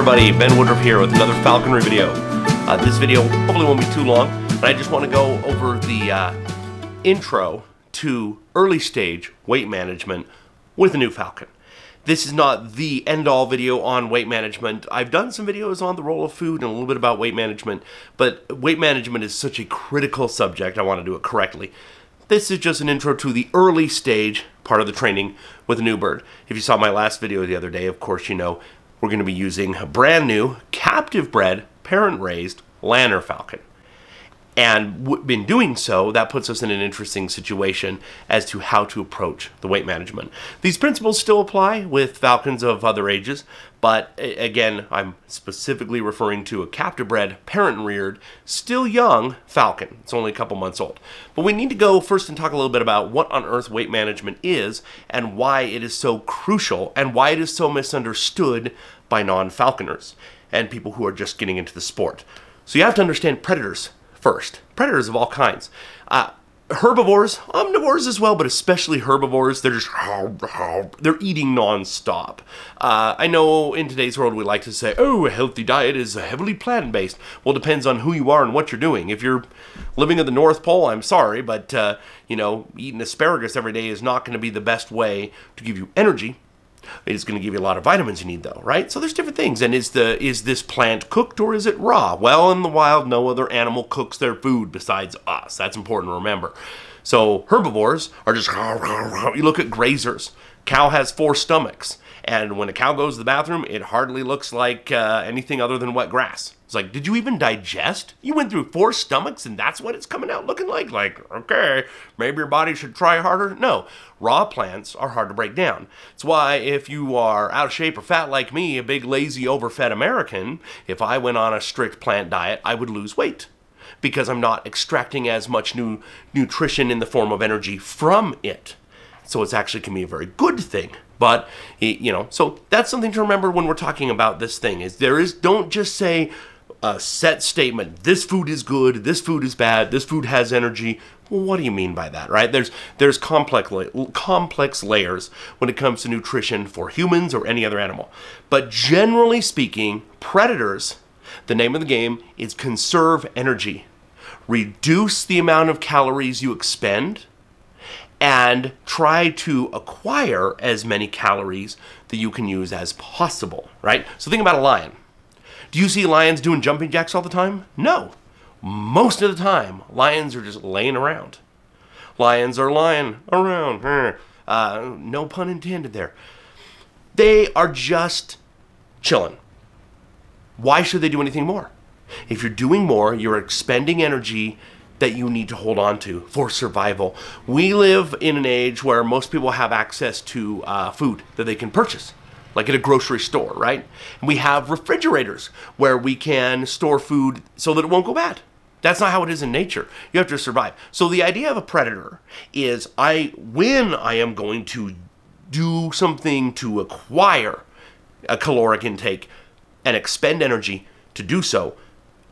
Everybody, Ben Woodruff here with another falconry video. Uh, this video hopefully won't be too long, but I just want to go over the uh, intro to early stage weight management with a new falcon. This is not the end-all video on weight management. I've done some videos on the role of food and a little bit about weight management, but weight management is such a critical subject, I want to do it correctly. This is just an intro to the early stage part of the training with a new bird. If you saw my last video the other day, of course you know we're going to be using a brand new captive bred parent raised Lanner Falcon. And in doing so, that puts us in an interesting situation as to how to approach the weight management. These principles still apply with falcons of other ages, but again, I'm specifically referring to a captive bred, parent reared, still young falcon. It's only a couple months old. But we need to go first and talk a little bit about what on earth weight management is and why it is so crucial and why it is so misunderstood by non falconers and people who are just getting into the sport. So you have to understand predators first. Predators of all kinds. Uh, herbivores, omnivores as well, but especially herbivores, they're just they're eating nonstop. Uh, I know in today's world we like to say, oh, a healthy diet is heavily plant-based. Well, it depends on who you are and what you're doing. If you're living at the North Pole, I'm sorry, but uh, you know, eating asparagus every day is not going to be the best way to give you energy. It's going to give you a lot of vitamins you need, though, right? So there's different things. And is the is this plant cooked or is it raw? Well, in the wild, no other animal cooks their food besides us. That's important to remember. So herbivores are just you look at grazers. Cow has four stomachs, and when a cow goes to the bathroom, it hardly looks like uh, anything other than wet grass. It's like, did you even digest? You went through four stomachs and that's what it's coming out looking like? Like, okay, maybe your body should try harder? No, raw plants are hard to break down. It's why if you are out of shape or fat like me, a big lazy overfed American, if I went on a strict plant diet, I would lose weight because I'm not extracting as much new nutrition in the form of energy from it. So it's actually can be a very good thing. But you know, so that's something to remember when we're talking about this thing is there is don't just say a set statement this food is good this food is bad this food has energy. What do you mean by that right? There's there's complex complex layers when it comes to nutrition for humans or any other animal. But generally speaking predators the name of the game is conserve energy. Reduce the amount of calories you expend and try to acquire as many calories that you can use as possible right? So think about a lion do you see lions doing jumping jacks all the time? No. Most of the time, lions are just laying around. Lions are lying around. Uh, no pun intended there. They are just chilling. Why should they do anything more? If you're doing more, you're expending energy that you need to hold on to for survival. We live in an age where most people have access to uh, food that they can purchase like at a grocery store, right? And we have refrigerators where we can store food so that it won't go bad. That's not how it is in nature. You have to survive. So the idea of a predator is I when I am going to do something to acquire a caloric intake and expend energy to do so,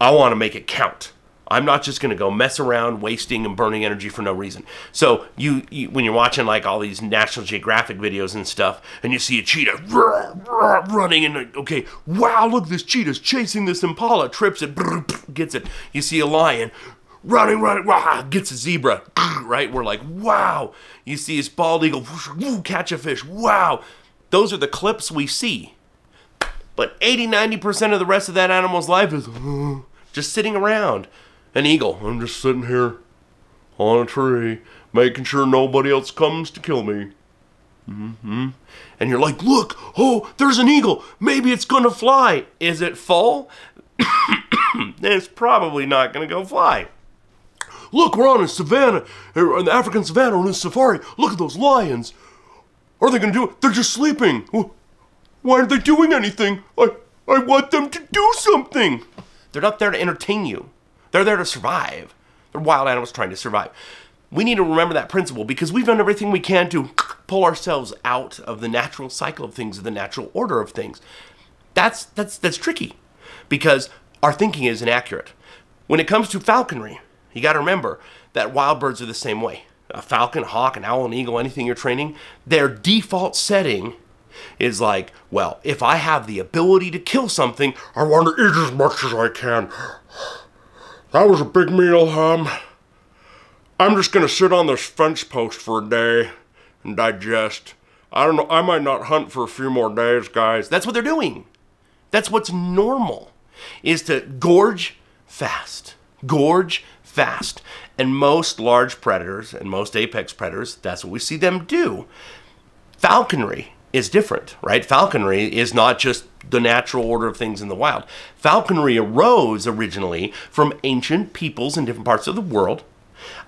I want to make it count. I'm not just going to go mess around wasting and burning energy for no reason. So you, you, when you're watching like all these National Geographic videos and stuff, and you see a cheetah running and okay, wow, look, this cheetah's chasing this impala, trips it, gets it. You see a lion running, running, rah, gets a zebra, right? We're like, wow. You see this bald eagle catch a fish, wow. Those are the clips we see. But 80, 90% of the rest of that animal's life is just sitting around an eagle. I'm just sitting here on a tree, making sure nobody else comes to kill me. Mm-hmm. And you're like, look, oh, there's an eagle. Maybe it's gonna fly. Is it full? it's probably not gonna go fly. Look, we're on a savannah, er, the African savannah on a safari. Look at those lions. Are they gonna do it? They're just sleeping. Why aren't they doing anything? I, I want them to do something. They're not there to entertain you. They're there to survive. They're wild animals trying to survive. We need to remember that principle because we've done everything we can to pull ourselves out of the natural cycle of things, of the natural order of things. That's that's that's tricky because our thinking is inaccurate. When it comes to falconry, you got to remember that wild birds are the same way. A falcon, hawk, an owl, an eagle, anything you're training, their default setting is like, well, if I have the ability to kill something, I want to eat as much as I can. That was a big meal, um. I'm just gonna sit on this fence post for a day and digest. I don't know, I might not hunt for a few more days, guys. That's what they're doing. That's what's normal, is to gorge fast. Gorge fast. And most large predators and most apex predators, that's what we see them do. Falconry is different, right? Falconry is not just the natural order of things in the wild. Falconry arose originally from ancient peoples in different parts of the world,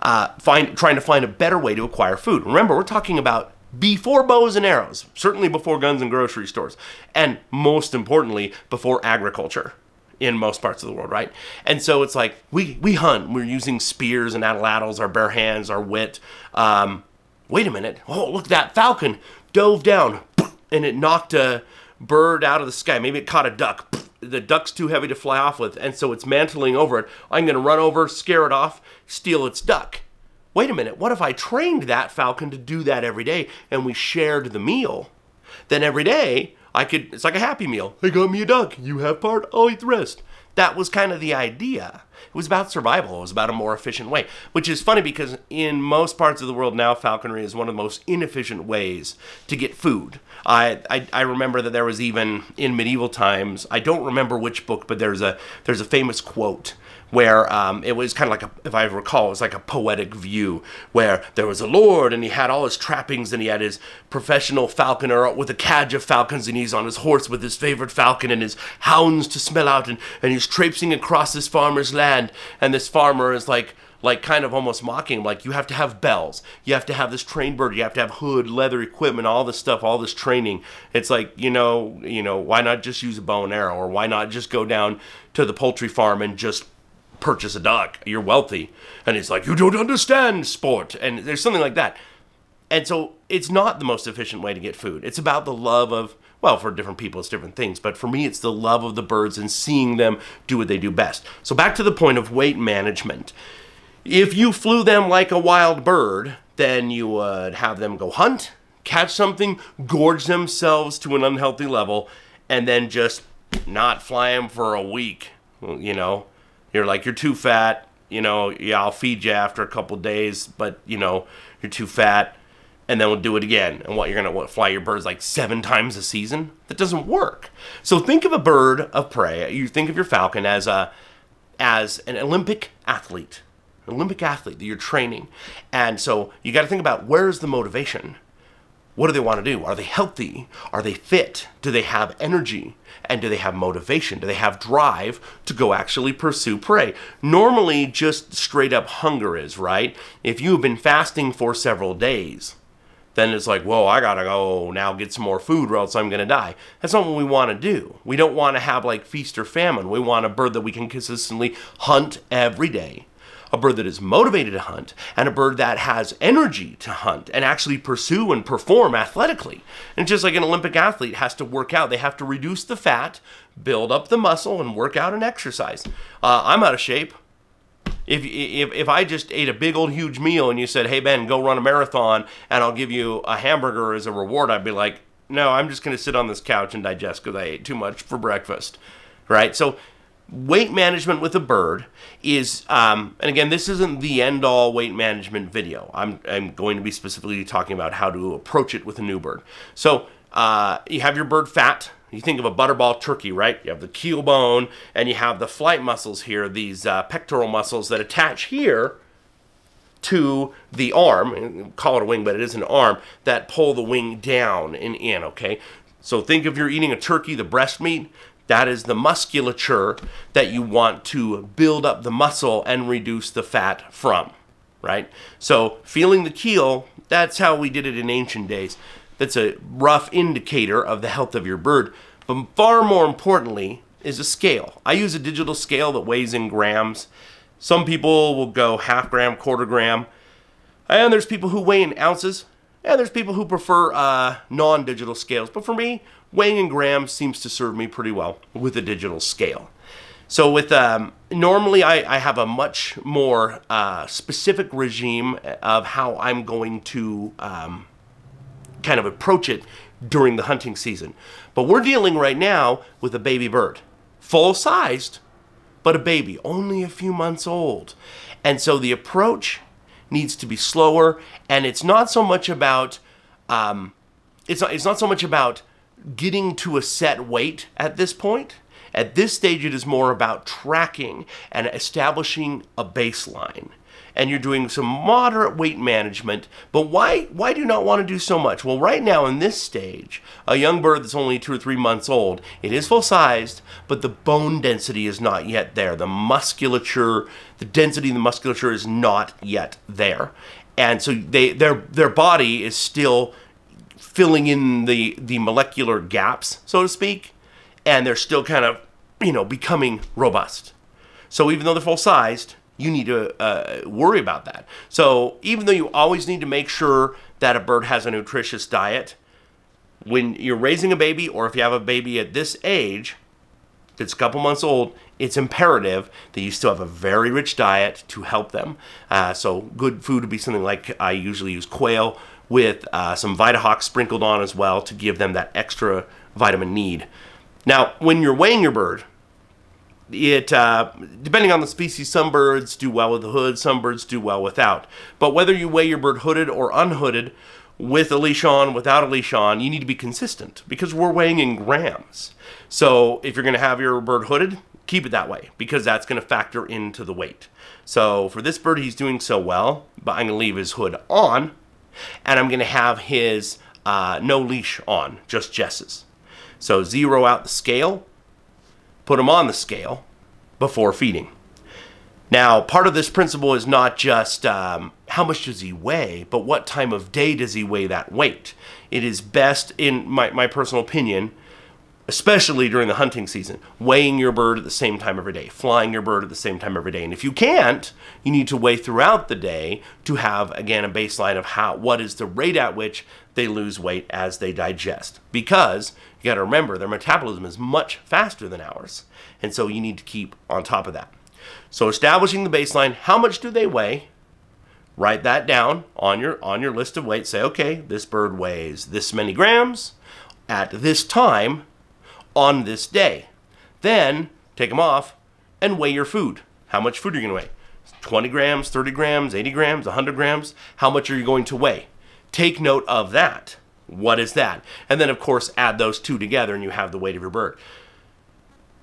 uh, find, trying to find a better way to acquire food. Remember, we're talking about before bows and arrows, certainly before guns and grocery stores, and most importantly, before agriculture in most parts of the world, right? And so it's like we we hunt. We're using spears and atlatls, our bare hands, our wit. Um, wait a minute! Oh, look that falcon dove down and it knocked a bird out of the sky. Maybe it caught a duck. The duck's too heavy to fly off with, and so it's mantling over it. I'm going to run over, scare it off, steal its duck. Wait a minute, what if I trained that falcon to do that every day and we shared the meal? Then every day, I could, it's like a happy meal. I got me a duck, you have part, I'll eat the rest. That was kind of the idea. It was about survival. It was about a more efficient way, which is funny because in most parts of the world now, falconry is one of the most inefficient ways to get food. I, I, I remember that there was even in medieval times. I don't remember which book, but there's a there's a famous quote where um, it was kind of like a, if I recall, it was like a poetic view where there was a lord and he had all his trappings and he had his professional falconer with a cadge of falcons and he's on his horse with his favorite falcon and his hounds to smell out and, and he's traipsing across this farmer's land and this farmer is like like kind of almost mocking him like you have to have bells. You have to have this trained bird. You have to have hood leather equipment all this stuff all this training. It's like you know you know why not just use a bow and arrow or why not just go down to the poultry farm and just purchase a duck? You're wealthy. And he's like you don't understand sport. And there's something like that. And so it's not the most efficient way to get food. It's about the love of well, for different people, it's different things. But for me, it's the love of the birds and seeing them do what they do best. So back to the point of weight management. If you flew them like a wild bird, then you would have them go hunt, catch something, gorge themselves to an unhealthy level, and then just not fly them for a week. You know, you're like, you're too fat. You know, yeah, I'll feed you after a couple days, but you know, you're too fat and then we'll do it again. And what you're gonna what, fly your birds like seven times a season? That doesn't work. So think of a bird of prey. You think of your falcon as a as an Olympic athlete, an Olympic athlete that you're training. And so you got to think about where's the motivation. What do they want to do? Are they healthy? Are they fit? Do they have energy? And do they have motivation? Do they have drive to go actually pursue prey? Normally, just straight up hunger is, right? If you have been fasting for several days, then it's like, whoa, I gotta go now get some more food or else I'm gonna die. That's not what we wanna do. We don't wanna have like feast or famine. We want a bird that we can consistently hunt every day. A bird that is motivated to hunt, and a bird that has energy to hunt and actually pursue and perform athletically. And just like an Olympic athlete has to work out, they have to reduce the fat, build up the muscle, and work out and exercise. Uh, I'm out of shape if, if, if I just ate a big old huge meal and you said, hey, Ben, go run a marathon and I'll give you a hamburger as a reward, I'd be like, no, I'm just going to sit on this couch and digest because I ate too much for breakfast. Right? So, weight management with a bird is, um, and again, this isn't the end all weight management video. I'm, I'm going to be specifically talking about how to approach it with a new bird. So, uh, you have your bird fat, you think of a butterball turkey, right? You have the keel bone and you have the flight muscles here, these uh, pectoral muscles that attach here to the arm, call it a wing, but it is an arm, that pull the wing down and in, okay? So think if you're eating a turkey, the breast meat, that is the musculature that you want to build up the muscle and reduce the fat from, right? So feeling the keel, that's how we did it in ancient days that's a rough indicator of the health of your bird. But far more importantly is a scale. I use a digital scale that weighs in grams. Some people will go half gram, quarter gram, and there's people who weigh in ounces, and there's people who prefer uh, non-digital scales. But for me, weighing in grams seems to serve me pretty well with a digital scale. So with um, normally I, I, have a much more uh, specific regime of how I'm going to um, kind of approach it during the hunting season. But we're dealing right now with a baby bird, full sized, but a baby, only a few months old. And so the approach needs to be slower, and it's not so much about um, it's not, it's not so much about getting to a set weight at this point. At this stage, it is more about tracking and establishing a baseline. And you're doing some moderate weight management, but why why do you not want to do so much? Well, right now in this stage, a young bird that's only two or three months old, it is full sized, but the bone density is not yet there. The musculature, the density of the musculature is not yet there, and so they their their body is still filling in the the molecular gaps, so to speak, and they're still kind of you know becoming robust. So even though they're full sized, you need to uh, worry about that. So even though you always need to make sure that a bird has a nutritious diet, when you're raising a baby or if you have a baby at this age, that's a couple months old, it's imperative that you still have a very rich diet to help them. Uh, so good food would be something like I usually use quail with uh, some Vitahawk sprinkled on as well to give them that extra vitamin need. Now, when you're weighing your bird, it uh, depending on the species, some birds do well with the hood, some birds do well without. But whether you weigh your bird hooded or unhooded, with a leash on, without a leash on, you need to be consistent because we're weighing in grams. So if you're going to have your bird hooded, keep it that way because that's going to factor into the weight. So for this bird, he's doing so well, but I'm going to leave his hood on and I'm going to have his uh, no leash on, just jesses. So zero out the scale, put him on the scale before feeding. Now, part of this principle is not just um, how much does he weigh, but what time of day does he weigh that weight. It is best, in my, my personal opinion, especially during the hunting season, weighing your bird at the same time every day, flying your bird at the same time every day. And if you can't, you need to weigh throughout the day to have again a baseline of how what is the rate at which they lose weight as they digest. Because you got to remember their metabolism is much faster than ours. And so you need to keep on top of that. So establishing the baseline, how much do they weigh? Write that down on your on your list of weights. Say, okay, this bird weighs this many grams at this time on this day. Then take them off and weigh your food. How much food are you going to weigh? 20 grams, 30 grams, 80 grams, 100 grams? How much are you going to weigh? Take note of that. What is that? And then, of course, add those two together and you have the weight of your bird.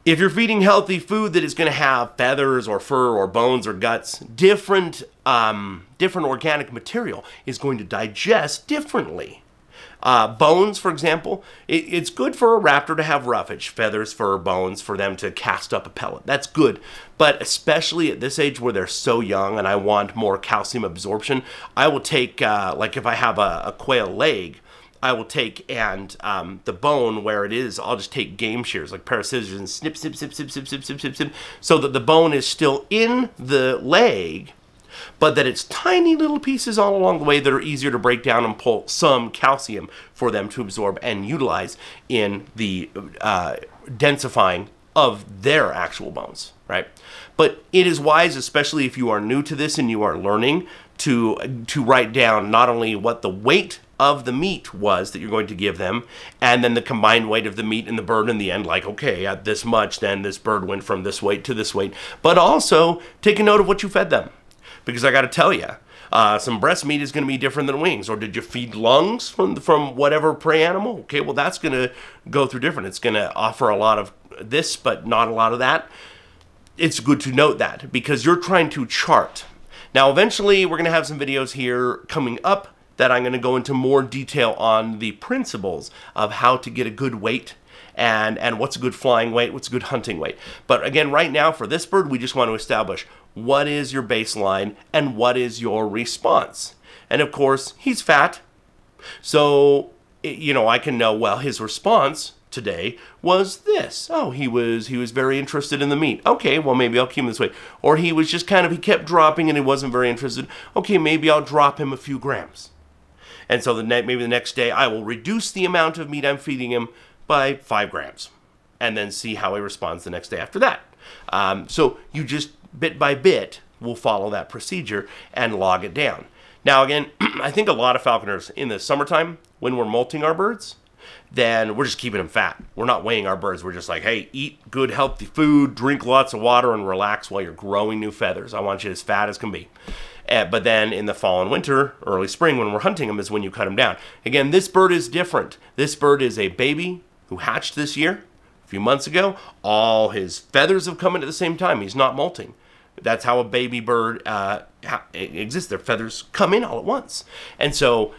If you're feeding healthy food that is going to have feathers or fur or bones or guts, different, um, different organic material is going to digest differently. Uh, bones, for example, it, it's good for a raptor to have roughage, feathers, fur, bones, for them to cast up a pellet. That's good. But especially at this age where they're so young and I want more calcium absorption, I will take, uh, like if I have a, a quail leg, I will take and um, the bone where it is, I'll just take game shears, like pair of scissors, and snip, snip, snip, snip, snip, snip, snip, snip, snip, so that the bone is still in the leg, but that it's tiny little pieces all along the way that are easier to break down and pull some calcium for them to absorb and utilize in the uh, densifying of their actual bones, right? But it is wise, especially if you are new to this and you are learning, to to write down not only what the weight of the meat was that you're going to give them, and then the combined weight of the meat and the bird in the end, like, okay, at this much, then this bird went from this weight to this weight. But also take a note of what you fed them because I got to tell you, uh, some breast meat is going to be different than wings. Or did you feed lungs from from whatever prey animal? Okay, well that's going to go through different. It's going to offer a lot of this, but not a lot of that. It's good to note that because you're trying to chart. Now, eventually, we're going to have some videos here coming up that I'm going to go into more detail on the principles of how to get a good weight and and what's a good flying weight, what's a good hunting weight. But again, right now for this bird, we just want to establish what is your baseline and what is your response. And of course, he's fat. So, you know, I can know, well, his response today was this. Oh, he was he was very interested in the meat. Okay, well maybe I'll keep him this way. Or he was just kind of he kept dropping and he wasn't very interested. Okay, maybe I'll drop him a few grams. And so the maybe the next day I will reduce the amount of meat I'm feeding him by five grams, and then see how he responds the next day after that. Um, so you just bit by bit will follow that procedure and log it down. Now, again, I think a lot of falconers in the summertime, when we're molting our birds, then we're just keeping them fat. We're not weighing our birds. We're just like, hey, eat good, healthy food, drink lots of water, and relax while you're growing new feathers. I want you as fat as can be. Uh, but then in the fall and winter, early spring, when we're hunting them, is when you cut them down. Again, this bird is different. This bird is a baby who hatched this year, a few months ago. All his feathers have come in at the same time. He's not molting. That's how a baby bird uh, exists. Their feathers come in all at once. And so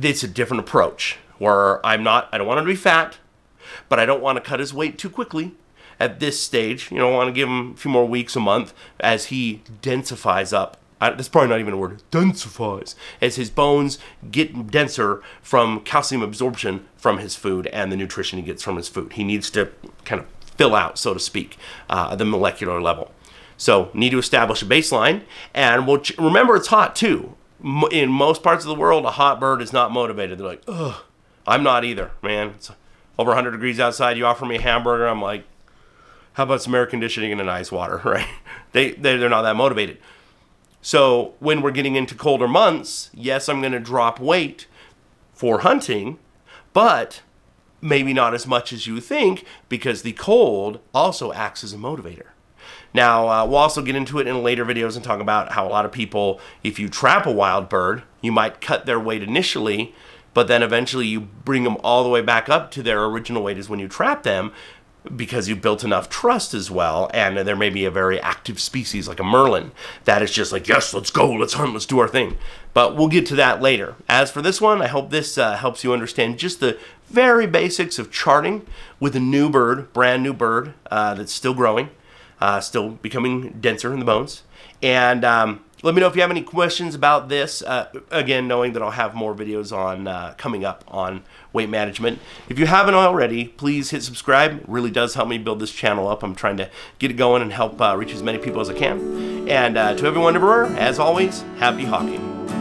it's a different approach where I'm not, I don't want him to be fat, but I don't want to cut his weight too quickly at this stage. You know, I want to give him a few more weeks, a month, as he densifies up. That's probably not even a word. Densifies. As his bones get denser from calcium absorption from his food and the nutrition he gets from his food. He needs to kind of fill out, so to speak, uh, the molecular level. So need to establish a baseline, and we'll remember it's hot too. In most parts of the world, a hot bird is not motivated. They're like, ugh, I'm not either, man. It's over 100 degrees outside. You offer me a hamburger, I'm like, how about some air conditioning and an ice water, right? They, they're not that motivated. So when we're getting into colder months, yes, I'm going to drop weight for hunting, but maybe not as much as you think because the cold also acts as a motivator. Now, uh, we'll also get into it in later videos and talk about how a lot of people, if you trap a wild bird, you might cut their weight initially but then eventually you bring them all the way back up to their original weight is when you trap them because you built enough trust as well and there may be a very active species like a merlin that is just like yes let's go let's hunt let's do our thing. But we'll get to that later. As for this one i hope this uh, helps you understand just the very basics of charting with a new bird brand new bird uh, that's still growing uh, still becoming denser in the bones. And um, let me know if you have any questions about this. Uh, again, knowing that I'll have more videos on uh, coming up on weight management. If you haven't already, please hit subscribe. It really does help me build this channel up. I'm trying to get it going and help uh, reach as many people as I can. And uh, to everyone everywhere, as always, happy hawking.